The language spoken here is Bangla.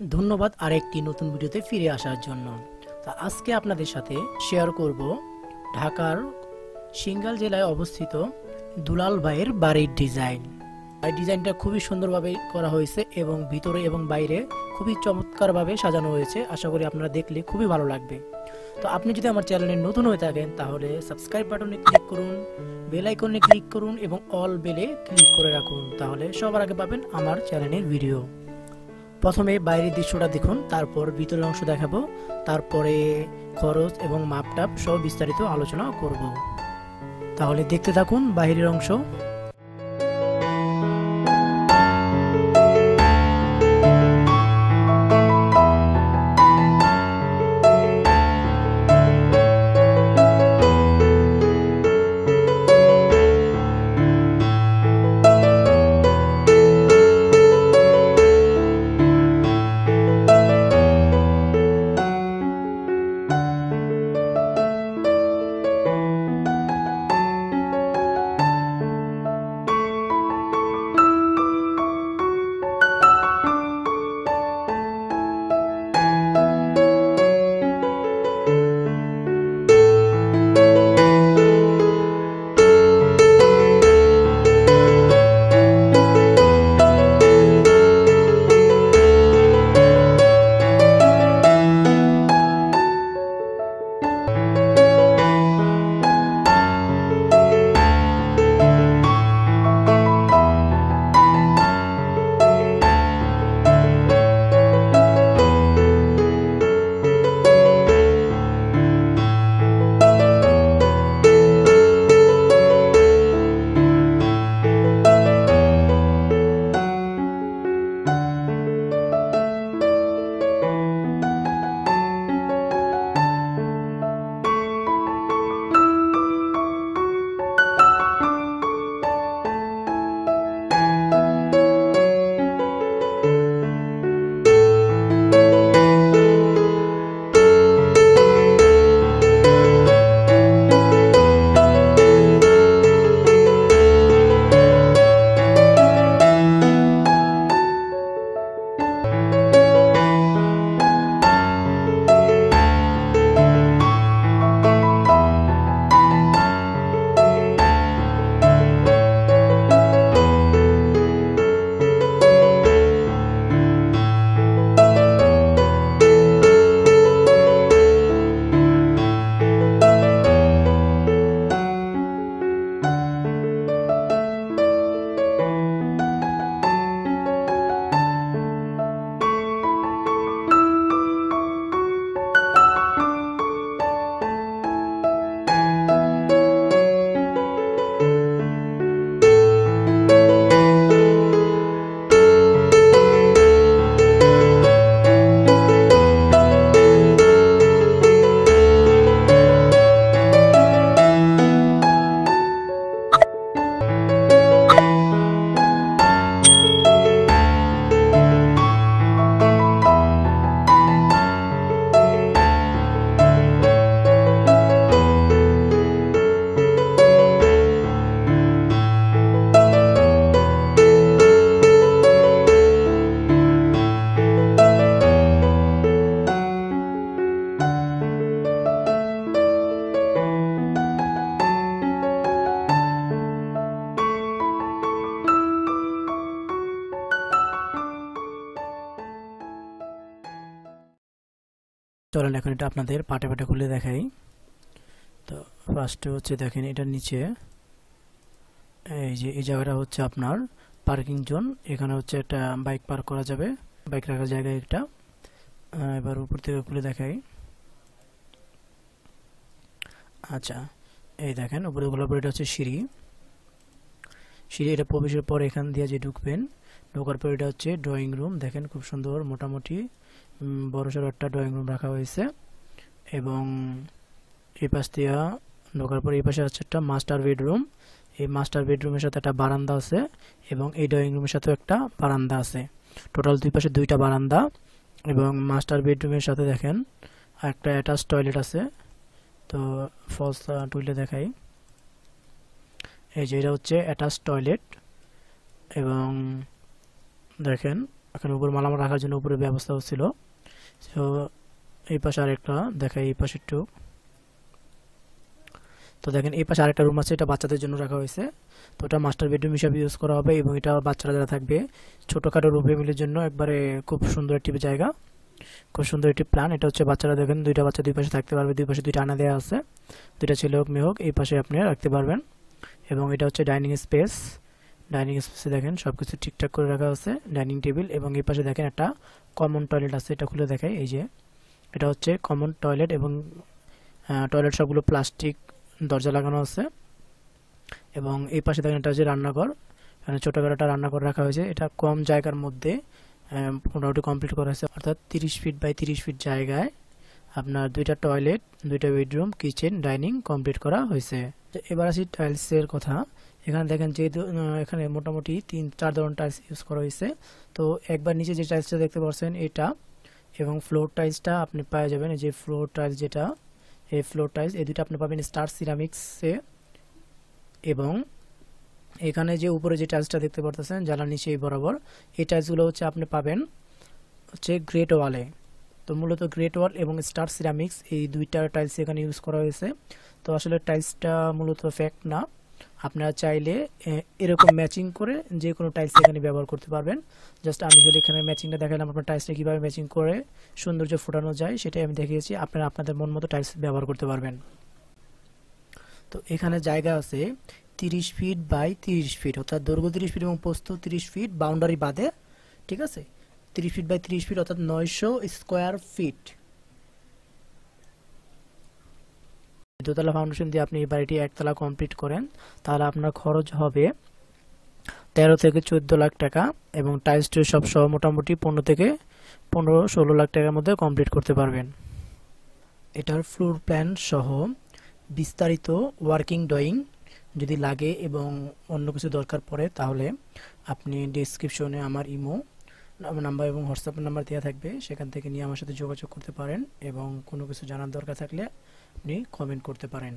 ধন্যবাদ আরেকটি নতুন ভিডিওতে ফিরে আসার জন্য। তা আজকে আপনাদের সাথে শেয়ার করব ঢাকার সিঙ্গাল জেলায় অবস্থিত দুলাল ভাইয়ের বাড়ির ডিজাইন এই ডিজাইনটা খুবই সুন্দরভাবে করা হয়েছে এবং ভিতরে এবং বাইরে খুবই চমৎকারভাবে সাজানো হয়েছে। আশা করি আপনারা দেখলে খুবই ভালো লাগবে। তো আপনি যদি আমার চ্যানেলে নতুন হয়ে থাকেন, তাহলে সাবস্ক্রাইব বাটনে ক্লিক করুন বেল আইকনে ক্লিক করুন এবং অল বেলে ক্লিক করে রাখুন। তাহলে সবার আগে পাবেন আমার চ্যানেলের ভিডিও প্রথমে বাইরের দৃশ্যটা দেখুন, তারপর ভিতরের অংশ দেখাবো, তারপরে খরচ এবং মাপটাপ সব বিস্তারিত আলোচনা করব। তাহলে দেখতে থাকুন বাইরের অংশ। চলেন, এখন এটা আপনাদের পাটে পাটে খুলে দেখাই। তো ফার্স্টে হচ্ছে দেখেন এটার নিচে। এই যে, এই জায়গাটা হচ্ছে আপনার পার্কিং জোন এখানে হচ্ছে একটা বাইক পার্ক করা যাবে। বাইক রাখার জায়গায় একটা। এবার উপর থেকে খুলে দেখাই। আচ্ছা এই দেখেন, উপরে খোলার এটা হচ্ছে সিঁড়ি। সিঁড়ি এটা প্রবেশের পর এখান দিয়ে যে ঢুকবেন, ঢোকার পর এটা হচ্ছে ড্রয়িং রুম দেখেন, খুব সুন্দর, মোটামুটি। বড় সড়ো একটা ড্রয়িং রুম রাখা হয়েছে এবং এই পাশ দিয়ে ঢোকার পর এই পাশে হচ্ছে একটা মাস্টার বেডরুম এই মাস্টার বেডরুমের সাথে একটা বারান্দা আছে এবং এই ড্রয়িং রুমের সাথেও একটা বারান্দা আছে। টোটাল দুই পাশে দুইটা বারান্দা এবং মাস্টার বেডরুমের সাথে দেখেন একটা অ্যাটাচ টয়লেট আছে। তো ফলস টুইলে দেখাই। এই যে এটা হচ্ছে অ্যাটাচ টয়লেট এবং দেখেন এখানে উপর মালামাল রাখার জন্য উপরে ব্যবস্থা ছিল। তো এই পাশে আরেকটা, দেখাই এই পাশে একটু তো দেখেন, এই পাশে আরেকটা রুম আছে, এটা বাচ্চাদের জন্য রাখা হয়েছে। তো এটা মাস্টার বেডরুম হিসাবে ইউজ করা হবে এবং এটা বাচ্চারা যারা থাকবে, ছোটোখাটো রুম ফ্যামিলির জন্য একবারে খুব সুন্দর একটি জায়গা, খুব সুন্দর একটি প্ল্যান এটা হচ্ছে বাচ্চারা দেখেন, দুইটা বাচ্চা দুই পাশে থাকতে পারবে, দুই পাশে দুইটা আনা দেওয়া আছে। দুইটা ছেলে হোক, মেয়ে হোক, এই পাশে আপনি রাখতে পারবেন। এবং এটা হচ্ছে ডাইনিং স্পেস ডাইনিং স্পেসে দেখেন সব কিছু ঠিকঠাক করে রাখা আছে, ডাইনিং টেবিল এবং এই পাশে দেখেন একটা কমন টয়লেট আছে, এটা খুলে দেখাই, এই যে। এটা হচ্ছে কমন টয়লেট এবং টয়লেট সবগুলো প্লাস্টিক, দরজা লাগানো আছে। এবং এই পাশে দেখেন এটা হচ্ছে রান্নাঘর, এখানে ছোটোখাটো একটা রান্নাঘর রাখা হয়েছে, এটা কম জায়গার মধ্যে মোটামুটি কমপ্লিট করা হয়েছে, অর্থাৎ তিরিশ ফিট বাই তিরিশ ফিট জায়গায় আপনার দুইটা টয়লেট, দুইটা বেডরুম, কিচেন, ডাইনিং কমপ্লিট করা হয়েছে। এবার আসি টাইলসের কথা। এখানে দেখেন যেহেতু এখানে মোটামুটি তিন, চার ধরনের টাইলস ইউজ করা হয়েছে। তো একবার নিচে যে টাইলসটা দেখতে পাচ্ছেন, এটা এবং ফ্লোর টাইলসটা আপনি পাওয়া যাবেন, এই যে ফ্লোর টাইলস যেটা, এই ফ্লোর টাইলস এই দুটো আপনি পাবেন স্টার সিরামিক্সে এবং এখানে যে উপরে যে টাইলসটা দেখতে পারতেছেন যারা নিচে বরাবর, এই টাইলসগুলো হচ্ছে আপনি পাবেন হচ্ছে গ্রেট ওয়ালে তো মূলত গ্রেট ওয়াল এবং স্টার সিরামিক্স এই দুইটা টাইলস এখানে ইউজ করা হয়েছে। তো আসলে টাইলসটা মূলত ফ্যাক্ট না। আপনারা চাইলে এরকম ম্যাচিং করে যে কোনো টাইলস এখানে ব্যবহার করতে পারবেন। জাস্ট আমি যদি এখানে ম্যাচিংটা দেখালাম, আপনার টাইলসটা কীভাবে ম্যাচিং করে সৌন্দর্য ফোটানো যায়, সেটাই আমি দেখিয়েছি। আপনারা আপনাদের মন মতো টাইলস ব্যবহার করতে পারবেন। তো এখানে জায়গা আছে তিরিশ ফিট বাই তিরিশ ফিট অর্থাৎ দৈর্ঘ্য তিরিশ ফিট এবং পোস্ত তিরিশ ফিট বাউন্ডারি বাদে, ঠিক আছে? তিরিশ ফিট বাই তিরিশ ফিট অর্থাৎ নয়শো স্কোয়ার ফিট দোতলা ফাউন্ডেশন দিয়ে আপনি এই বাড়িটি একতলা কমপ্লিট করেন, তাহলে আপনার খরচ হবে তেরো থেকে চোদ্দ লাখ টাকা এবং টাইলস টু সব সহ মোটামুটি পনেরো থেকে পনেরো ষোলো লাখ টাকার মধ্যে কমপ্লিট করতে পারবেন। এটার ফ্লোর প্ল্যান সহ বিস্তারিত ওয়ার্কিং ড্রয়িং যদি লাগে এবং অন্য কিছু দরকার পড়ে, তাহলে আপনি ডিসক্রিপশনে আমার ইমো নাম্বার এবং হোয়াটসঅ্যাপ নাম্বার দেওয়া থাকবে, সেখান থেকে নিয়ে আমার সাথে যোগাযোগ করতে পারেন এবং কোনো কিছু জানার দরকার থাকলে আপনি কমেন্ট করতে পারেন।